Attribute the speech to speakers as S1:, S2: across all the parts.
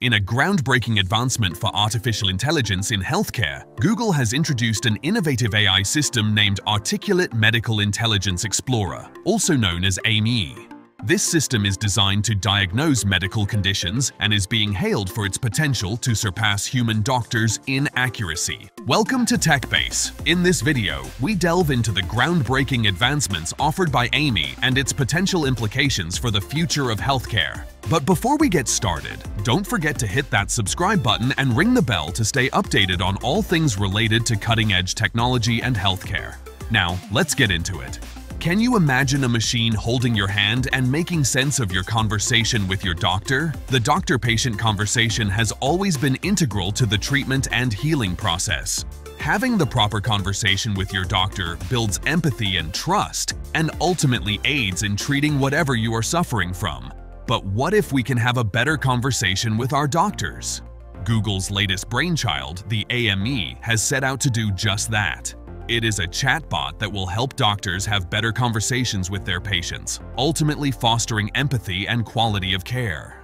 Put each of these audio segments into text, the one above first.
S1: In a groundbreaking advancement for artificial intelligence in healthcare, Google has introduced an innovative AI system named Articulate Medical Intelligence Explorer, also known as AMIE. This system is designed to diagnose medical conditions and is being hailed for its potential to surpass human doctors in accuracy. Welcome to TechBase. In this video, we delve into the groundbreaking advancements offered by AMIE and its potential implications for the future of healthcare. But before we get started, don't forget to hit that subscribe button and ring the bell to stay updated on all things related to cutting-edge technology and healthcare. Now, let's get into it. Can you imagine a machine holding your hand and making sense of your conversation with your doctor? The doctor-patient conversation has always been integral to the treatment and healing process. Having the proper conversation with your doctor builds empathy and trust, and ultimately aids in treating whatever you are suffering from. But what if we can have a better conversation with our doctors? Google's latest brainchild, the AMIE, has set out to do just that. It is a chatbot that will help doctors have better conversations with their patients, ultimately fostering empathy and quality of care.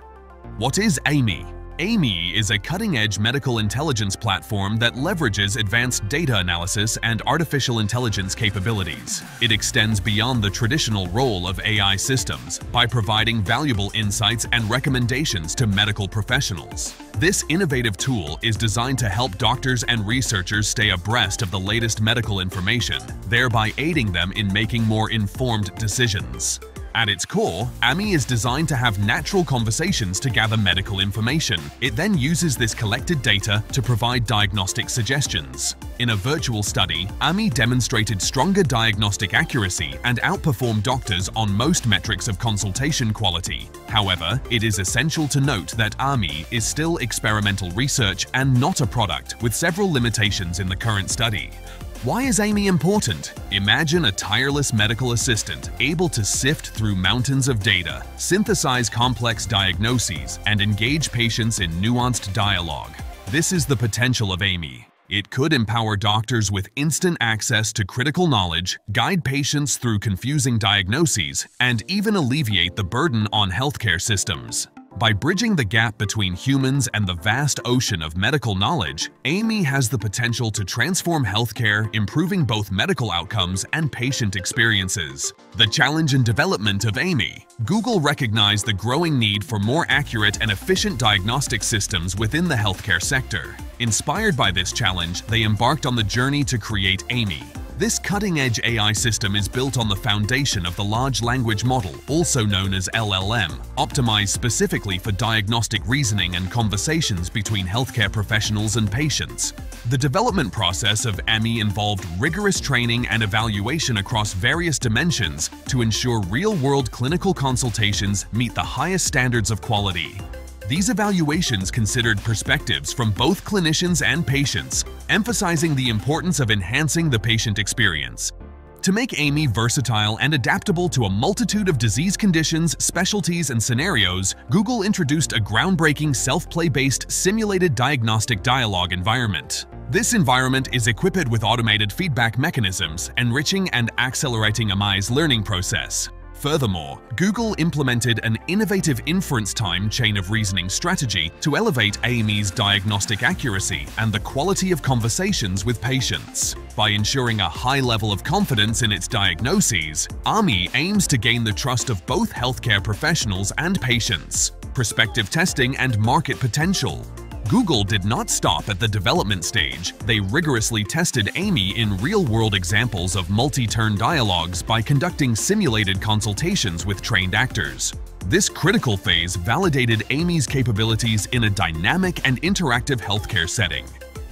S1: What is AMIE? AMIE is a cutting-edge medical intelligence platform that leverages advanced data analysis and artificial intelligence capabilities. It extends beyond the traditional role of AI systems by providing valuable insights and recommendations to medical professionals. This innovative tool is designed to help doctors and researchers stay abreast of the latest medical information, thereby aiding them in making more informed decisions. At its core, AMIE is designed to have natural conversations to gather medical information. It then uses this collected data to provide diagnostic suggestions. In a virtual study, AMIE demonstrated stronger diagnostic accuracy and outperformed doctors on most metrics of consultation quality. However, it is essential to note that AMIE is still experimental research and not a product, with several limitations in the current study. Why is AMIE important? Imagine a tireless medical assistant able to sift through mountains of data, synthesize complex diagnoses, and engage patients in nuanced dialogue. This is the potential of AMIE. It could empower doctors with instant access to critical knowledge, guide patients through confusing diagnoses, and even alleviate the burden on healthcare systems. By bridging the gap between humans and the vast ocean of medical knowledge, AMIE has the potential to transform healthcare, improving both medical outcomes and patient experiences. The challenge and development of AMIE Google recognized the growing need for more accurate and efficient diagnostic systems within the healthcare sector. Inspired by this challenge, they embarked on the journey to create AMIE, this cutting-edge AI system is built on the foundation of the large language model, also known as LLM, optimized specifically for diagnostic reasoning and conversations between healthcare professionals and patients. The development process of AMIE involved rigorous training and evaluation across various dimensions to ensure real-world clinical consultations meet the highest standards of quality. These evaluations considered perspectives from both clinicians and patients, emphasizing the importance of enhancing the patient experience. To make AMIE versatile and adaptable to a multitude of disease conditions, specialties, and scenarios, Google introduced a groundbreaking self-play-based simulated diagnostic dialogue environment. This environment is equipped with automated feedback mechanisms, enriching and accelerating AMIE's learning process. Furthermore, Google implemented an innovative inference time chain of reasoning strategy to elevate AMIE's diagnostic accuracy and the quality of conversations with patients. By ensuring a high level of confidence in its diagnoses, AMIE aims to gain the trust of both healthcare professionals and patients, prospective testing and market potential, Google did not stop at the development stage. They rigorously tested AMIE in real-world examples of multi-turn dialogues by conducting simulated consultations with trained actors. This critical phase validated AMIE's capabilities in a dynamic and interactive healthcare setting.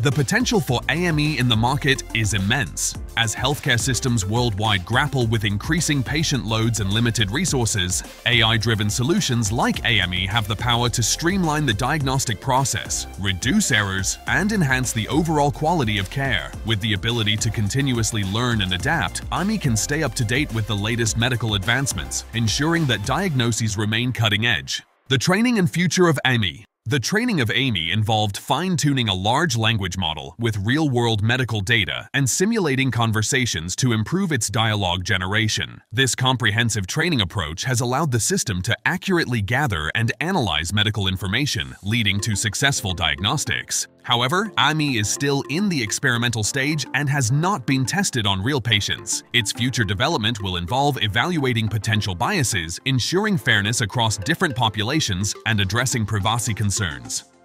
S1: The potential for AMIE in the market is immense. As healthcare systems worldwide grapple with increasing patient loads and limited resources, AI-driven solutions like AMIE have the power to streamline the diagnostic process, reduce errors, and enhance the overall quality of care. With the ability to continuously learn and adapt, AMIE can stay up to date with the latest medical advancements, ensuring that diagnoses remain cutting edge. The training and future of AMIE The training of AMIE involved fine-tuning a large language model with real-world medical data and simulating conversations to improve its dialogue generation. This comprehensive training approach has allowed the system to accurately gather and analyze medical information, leading to successful diagnostics. However, AMIE is still in the experimental stage and has not been tested on real patients. Its future development will involve evaluating potential biases, ensuring fairness across different populations, and addressing privacy concerns.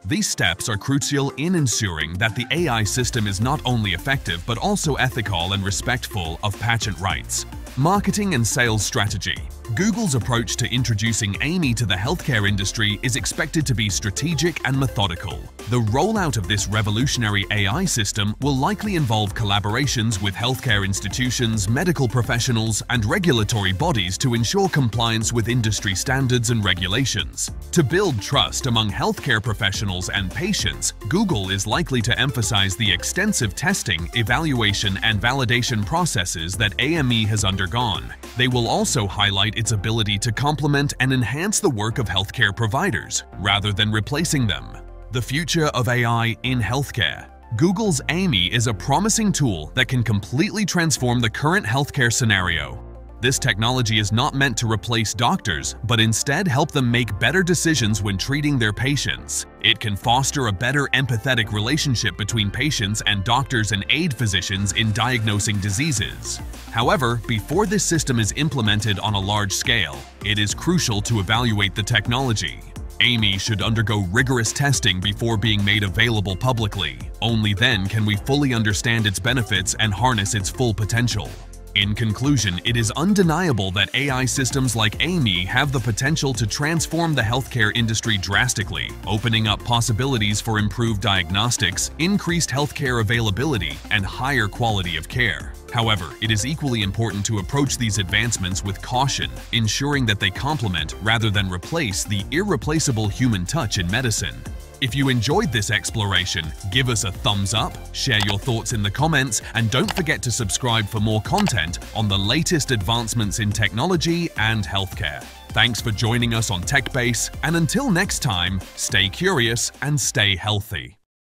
S1: These steps are crucial in ensuring that the AI system is not only effective but also ethical and respectful of patent rights. Marketing and sales strategy Google's approach to introducing AMIE to the healthcare industry is expected to be strategic and methodical. The rollout of this revolutionary AI system will likely involve collaborations with healthcare institutions, medical professionals, and regulatory bodies to ensure compliance with industry standards and regulations. To build trust among healthcare professionals and patients, Google is likely to emphasize the extensive testing, evaluation, and validation processes that AMIE has undergone. They will also highlight its ability to complement and enhance the work of healthcare providers, rather than replacing them. The future of AI in healthcare. Google's AMIE is a promising tool that can completely transform the current healthcare scenario. This technology is not meant to replace doctors, but instead help them make better decisions when treating their patients. It can foster a better empathetic relationship between patients and doctors and aid physicians in diagnosing diseases. However, before this system is implemented on a large scale, it is crucial to evaluate the technology. AMIE should undergo rigorous testing before being made available publicly. Only then can we fully understand its benefits and harness its full potential. In conclusion, it is undeniable that AI systems like AMIE have the potential to transform the healthcare industry drastically, opening up possibilities for improved diagnostics, increased healthcare availability, and higher quality of care. However, it is equally important to approach these advancements with caution, ensuring that they complement rather than replace the irreplaceable human touch in medicine. If you enjoyed this exploration, give us a thumbs up, share your thoughts in the comments, and don't forget to subscribe for more content on the latest advancements in technology and healthcare. Thanks for joining us on TechBase, and until next time, stay curious and stay healthy.